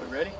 We ready?